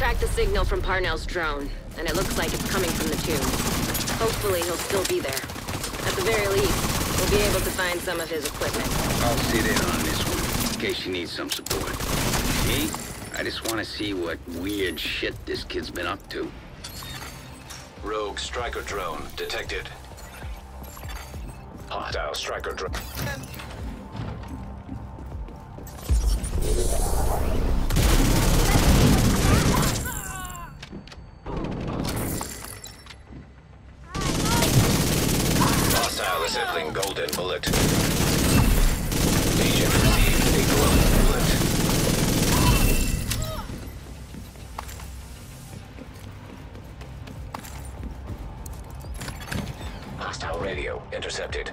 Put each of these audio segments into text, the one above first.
tracked the signal from Parnell's drone, and it looks like it's coming from the tomb. Hopefully he'll still be there. At the very least, we'll be able to find some of his equipment. I'll sit in on this one, in case you need some support. Me? I just want to see what weird shit this kid's been up to. Rogue striker drone detected. Hostile striker drone. Hostile assembling golden bullet. Agent received a golden bullet. Hostile radio intercepted.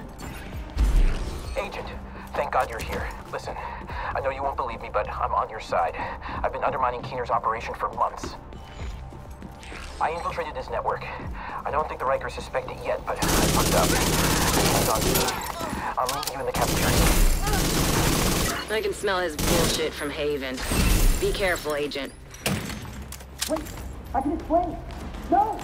Agent, thank God you're here. Listen, I know you won't believe me, but I'm on your side. I've been undermining Keener's operation for months. I infiltrated his network. I don't think the Rikers suspect it yet, but I fucked up. Depend on me. I'm meeting you in the cafeteria. I can smell his bullshit from Haven. Be careful, Agent. Wait, I can explain. No!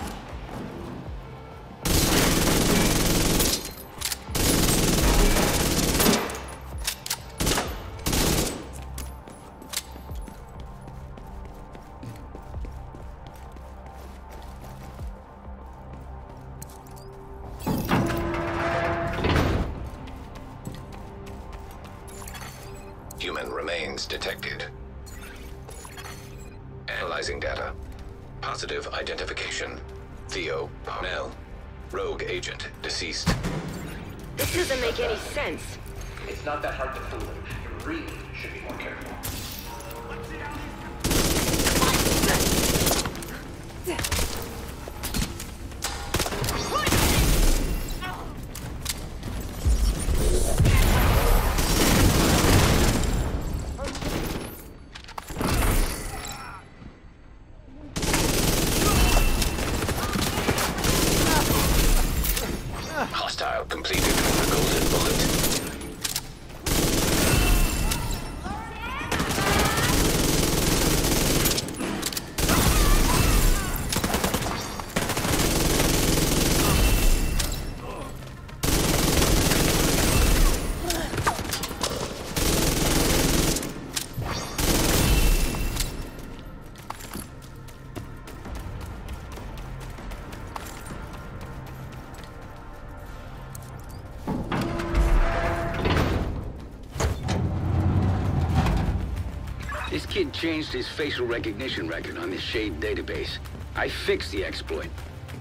Kid changed his facial recognition record on this Shade database. I fixed the exploit.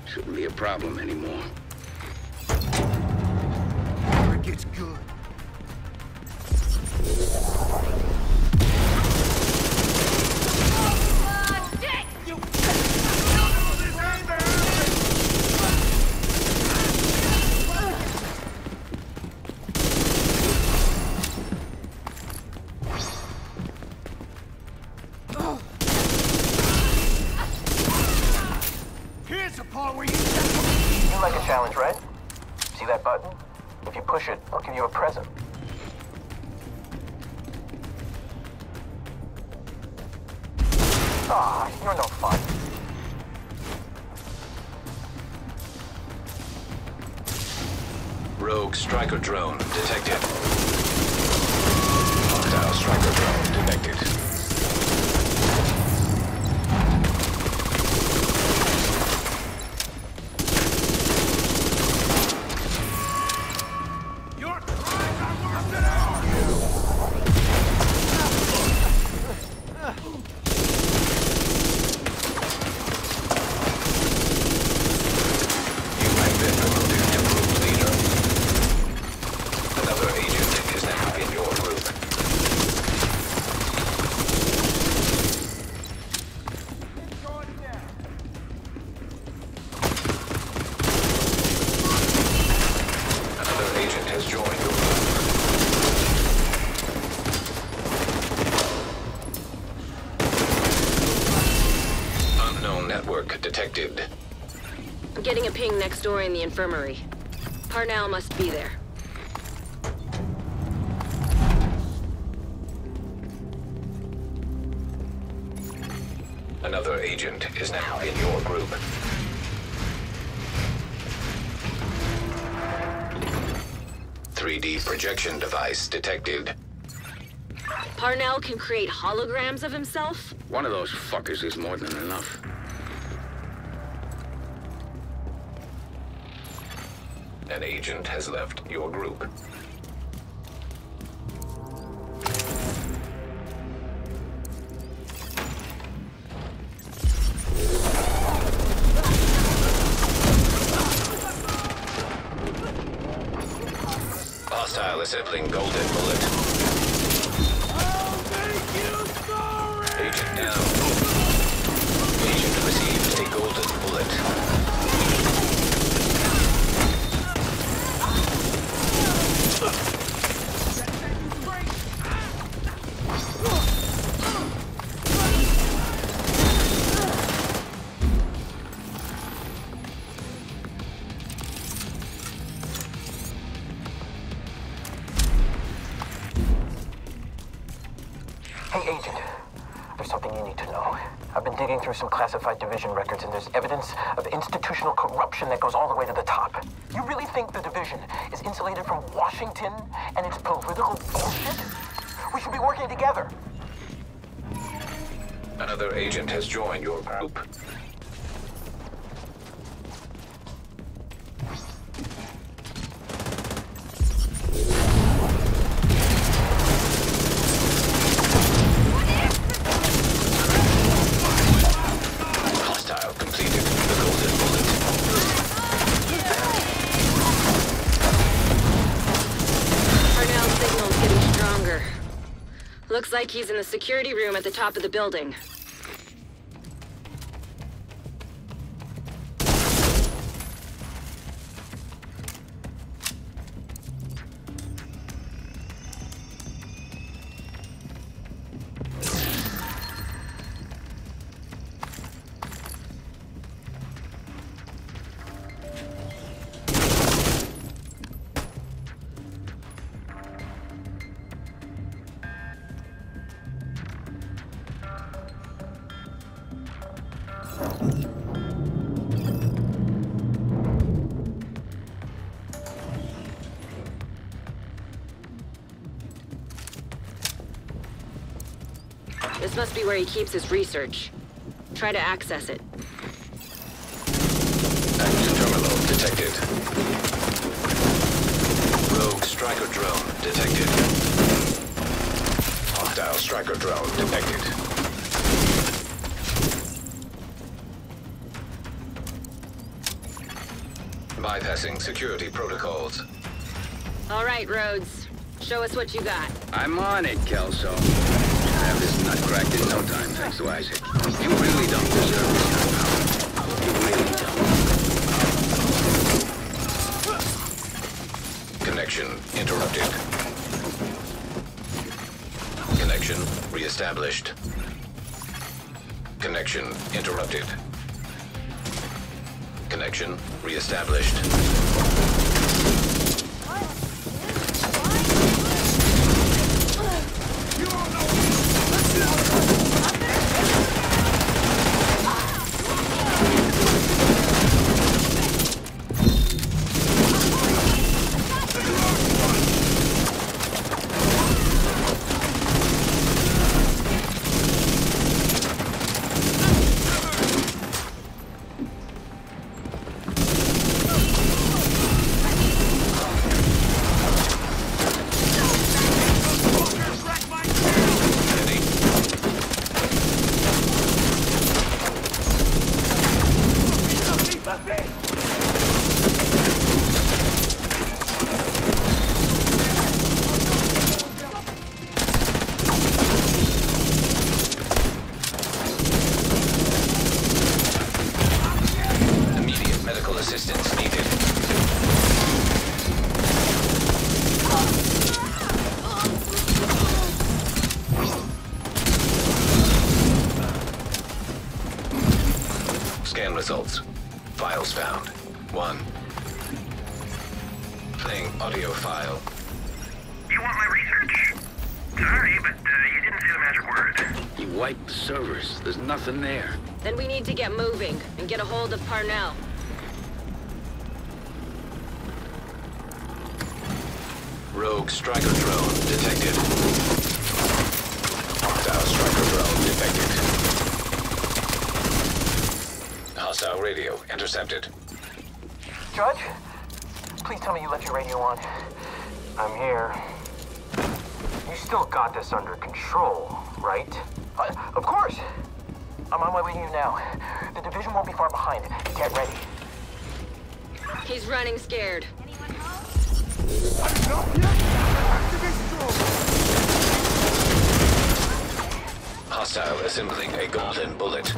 Shouldn't be a problem anymore. It gets good. Here's the part where you... You like a challenge, right? See that button? If you push it, I'll give you a present. Ah, you're no fun. Rogue striker drone detected. Hostile striker drone detected. In the infirmary. Parnell must be there. Another Another agent is now in your group. Three D projection device detected. Parnell can create holograms of himself? One of those fuckers is more than enough. An agent has left your group. Classified division records, and there's evidence of institutional corruption that goes all the way to the top. You really think the division is insulated from Washington and its political bullshit? We should be working together. Another agent has joined your group. Hostile completed the golden bullet. Parnell's signal's getting stronger. Looks like he's in the security room at the top of the building. This must be where he keeps his research. Try to access it. Active terminal detected. Rogue striker drone detected. Hostile striker drone detected. Bypassing security protocols. All right, Rhodes. Show us what you got. I'm on it, Kelso. Have this nut cracked in no time, thanks to ISAC. You really don't deserve this kind of power. You really don't. Connection interrupted. Connection reestablished. Connection interrupted. Connection reestablished. Nothing there. Then we need to get moving and get a hold of Parnell. Rogue striker drone detected. Hostile striker drone detected. Hostile radio intercepted. Judge? Please tell me you left your radio on. I'm here. You still got this under control, right? Uh, of course! I'm on my way to you now. The division won't be far behind. Get ready. He's running scared. Enough yet? Activist drone! Hostile assembling a golden bullet.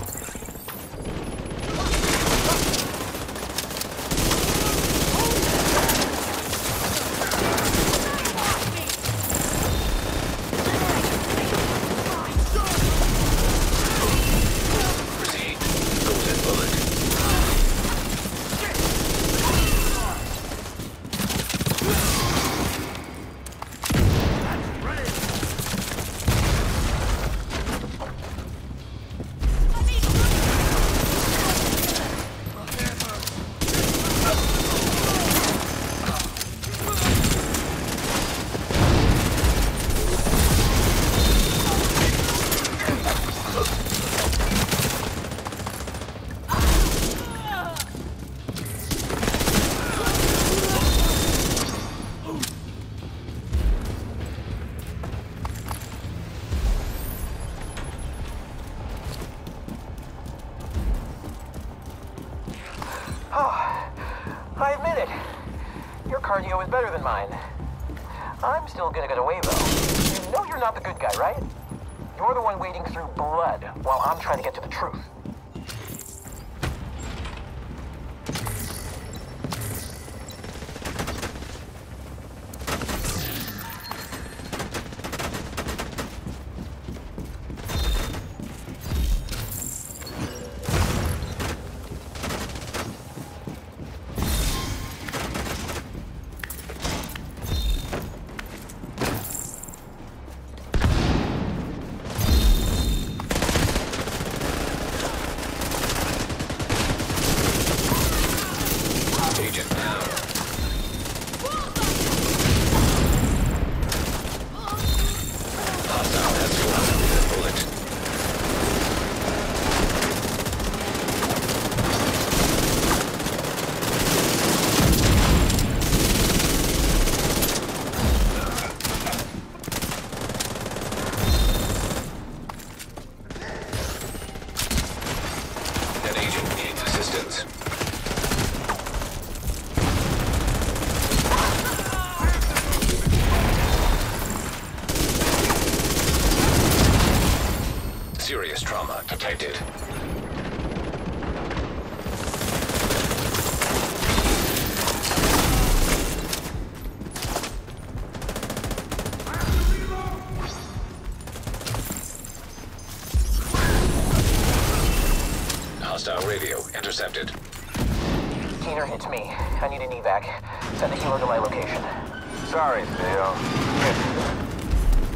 Sorry, Theo.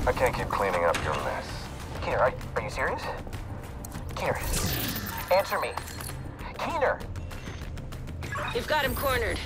I can't keep cleaning up your mess. Keener, are, are you serious? Keener, answer me. Keener! You've got him cornered.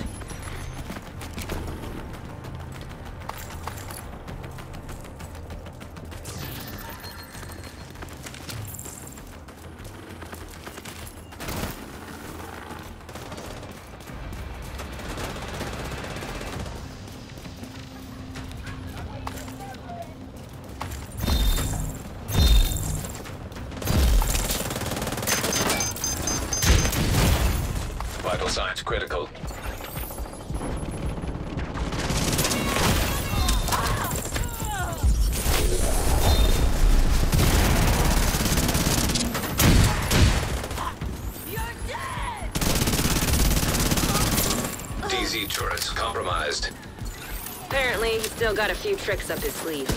Still got a few tricks up his sleeve.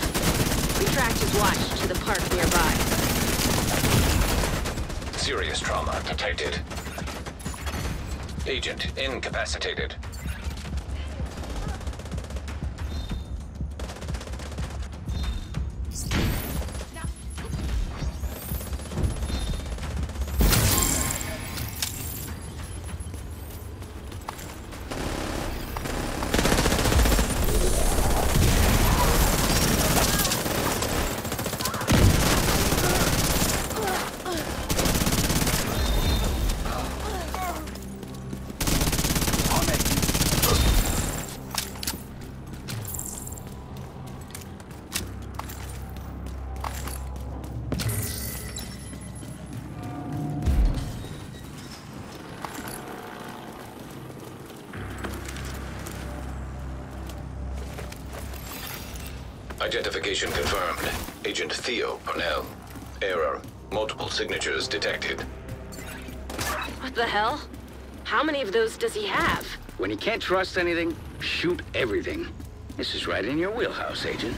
We tracked his watch to the park nearby. Serious trauma detected. Agent incapacitated. Agent Theo Parnell. Error. Multiple signatures detected. What the hell? How many of those does he have? When you can't trust anything, shoot everything. This is right in your wheelhouse, Agent.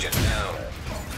Agent down.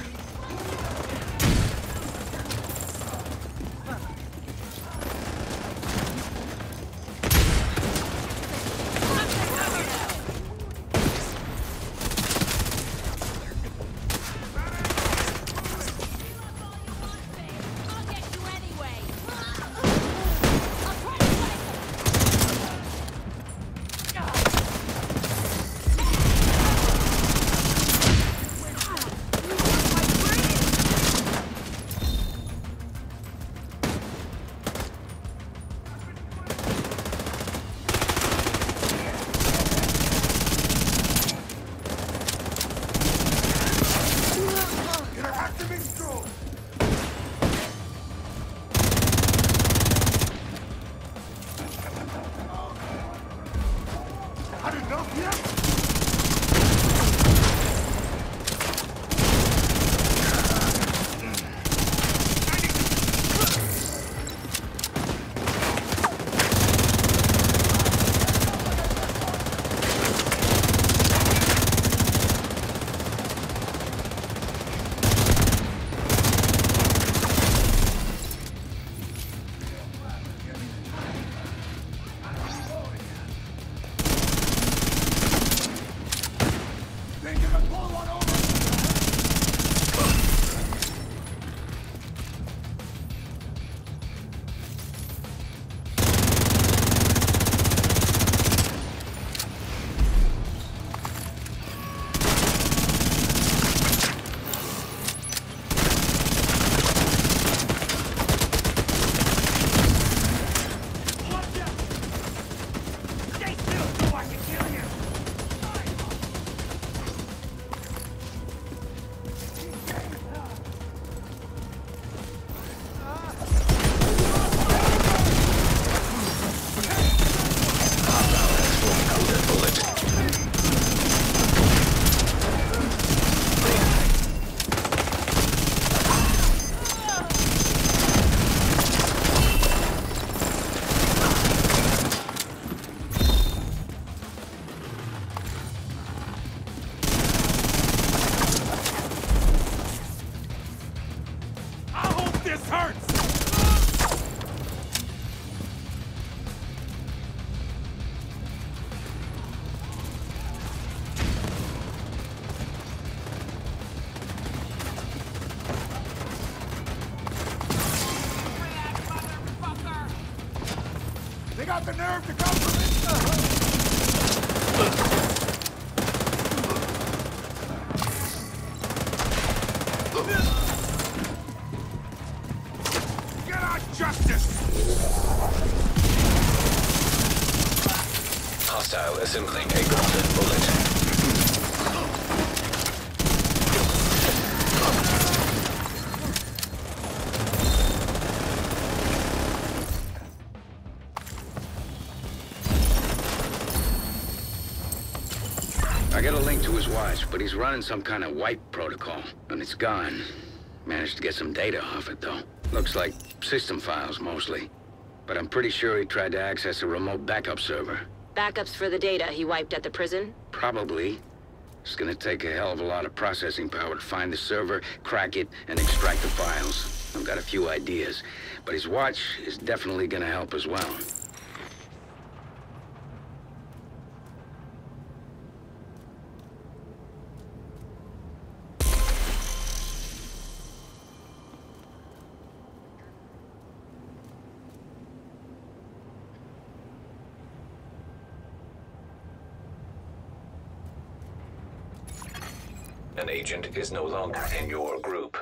Pull one over! The nerve to come? Get our justice! Hostile assembling a golden bullet. But he's running some kind of wipe protocol, and it's gone. Managed to get some data off it, though. Looks like system files, mostly. But I'm pretty sure he tried to access a remote backup server. Backups for the data he wiped at the prison? Probably. It's gonna take a hell of a lot of processing power to find the server, crack it, and extract the files. I've got a few ideas, but his watch is definitely gonna help as well. An agent is no longer in your group.